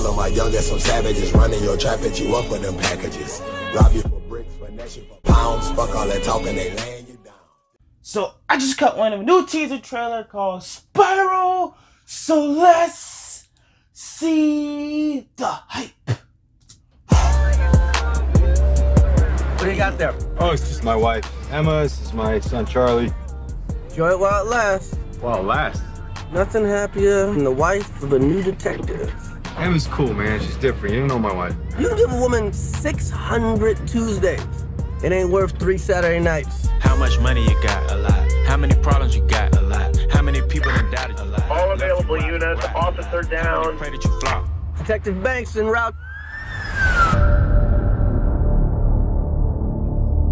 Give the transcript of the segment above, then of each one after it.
All of my youngest, some savages running your trap at you up with them packages. Rob you for bricks, finesse you for pounds. Fuck all that talking, they laying you down. So I just cut one of a new teaser trailer called Spiral. So let's see the hype. What do you got there? Oh, it's just my wife, Emma. This is my son, Charlie. Enjoy it while it lasts. Well, last. Nothing happier than the wife of a new detective. Emma's cool, man. She's different. You don't know my wife. You give a woman 600 Tuesdays. It ain't worth three Saturday nights. How much money you got? A lot. How many problems you got? A lot. How many people that doubted a lot? All available you units, right. officer How many down. Pray that you flop. Detective Banks en route.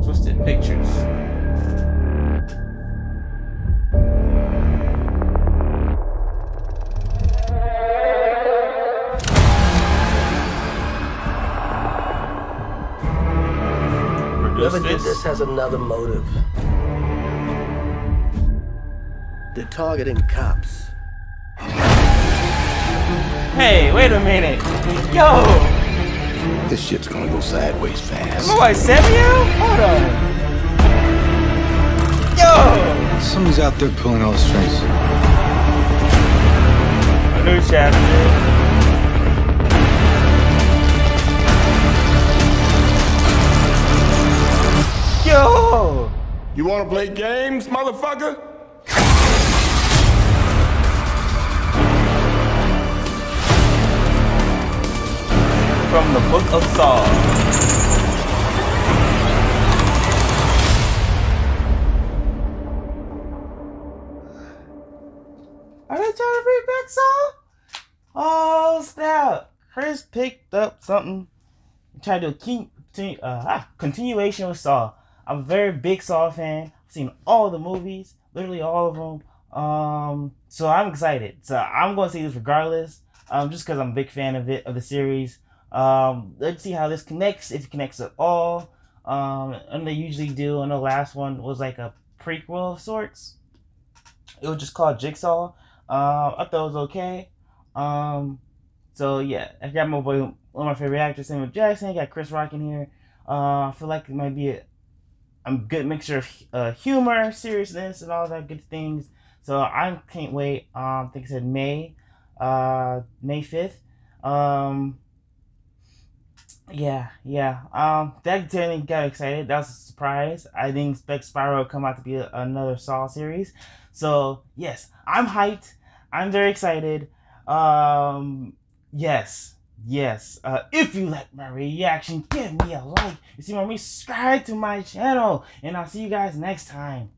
Twisted pictures. Whoever did this has another motive. They're targeting cops. Hey, wait a minute. Yo, This shit's gonna go sideways fast. boy, Samuel? Hold on. Yo, Someone's out there pulling all the strings. a new chapter. Yo, You wanna play games, motherfucker? from the Book of Saw. Are they trying to bring back Saw? Oh snap! Chris picked up something. Tried to do a key, continue, uh, ah, continuation with Saw. I'm a very big Saw fan. I've seen all the movies, literally all of them. Um, so I'm excited. So I'm going to see this regardless. Um, just because I'm a big fan of it of the series. Um, let's see how this connects, if it connects at all. Um, and they usually do. And the last one was like a prequel of sorts. It was just called Jigsaw. Um, I thought it was okay. Um, so yeah, I got my boy, one of my favorite actors, Samuel Jackson. Got Chris Rock in here. Uh, I feel like it might be a, a good mixture of uh, humor, seriousness, and all that good things. So I can't wait. Um, I think it said May, uh, May fifth. Um, yeah, yeah. Um, that definitely got excited. That was a surprise. I didn't expect Spiral to come out to be a, another Saw series. So yes, I'm hyped. I'm very excited. Um, yes, yes. Uh, if you like my reaction, give me a like. You see more me, subscribe to my channel, and I'll see you guys next time.